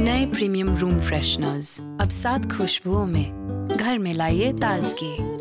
नए premium room fresheners अब सात खुशबुओं में घर में लाइए ताजगी।